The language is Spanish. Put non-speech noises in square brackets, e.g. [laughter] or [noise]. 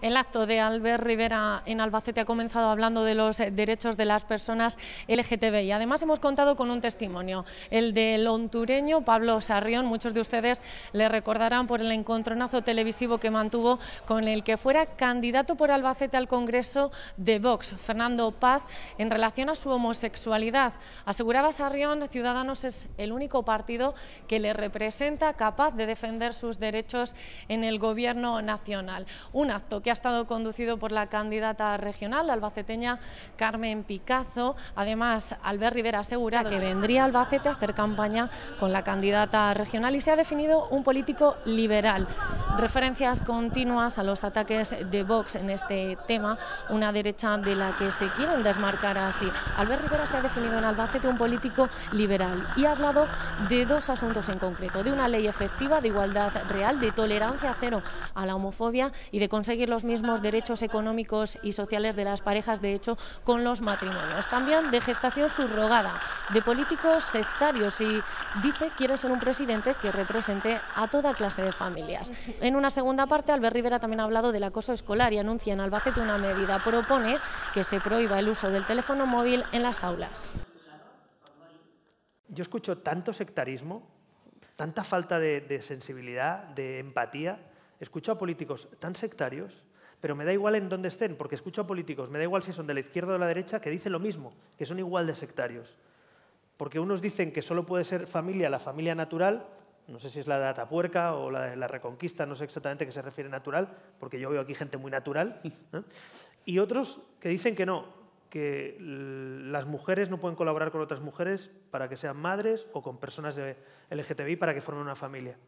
El acto de Albert Rivera en Albacete ha comenzado hablando de los derechos de las personas LGTBI. Además hemos contado con un testimonio, el del hontureño Pablo Sarrión. Muchos de ustedes le recordarán por el encontronazo televisivo que mantuvo con el que fuera candidato por Albacete al Congreso de Vox, Fernando Paz, en relación a su homosexualidad. Aseguraba Sarrión, Ciudadanos es el único partido que le representa capaz de defender sus derechos en el gobierno nacional. Un acto que ha estado conducido por la candidata regional albaceteña Carmen Picazo. Además, Albert Rivera asegura que vendría a Albacete a hacer campaña con la candidata regional y se ha definido un político liberal. Referencias continuas a los ataques de Vox en este tema, una derecha de la que se quieren desmarcar así. Albert Rivera se ha definido en Albacete un político liberal y ha hablado de dos asuntos en concreto, de una ley efectiva de igualdad real, de tolerancia cero a la homofobia y de conseguir los mismos derechos económicos y sociales de las parejas, de hecho, con los matrimonios. También de gestación subrogada, de políticos sectarios y dice quiere ser un presidente que represente a toda clase de familias. En una segunda parte, Albert Rivera también ha hablado del acoso escolar y anuncia en Albacete una medida. Propone que se prohíba el uso del teléfono móvil en las aulas. Yo escucho tanto sectarismo, tanta falta de, sensibilidad, de empatía. Escucho a políticos tan sectarios pero me da igual en dónde estén, porque escucho a políticos, me da igual si son de la izquierda o de la derecha, que dicen lo mismo, que son igual de sectarios. Porque unos dicen que solo puede ser familia la familia natural, no sé si es la de Atapuerca o la de la Reconquista, no sé exactamente a qué se refiere natural, porque yo veo aquí gente muy natural, [laughs] y otros que dicen que no, que las mujeres no pueden colaborar con otras mujeres para que sean madres o con personas de LGTBI para que formen una familia.